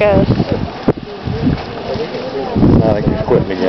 goes. I think he's quitting again.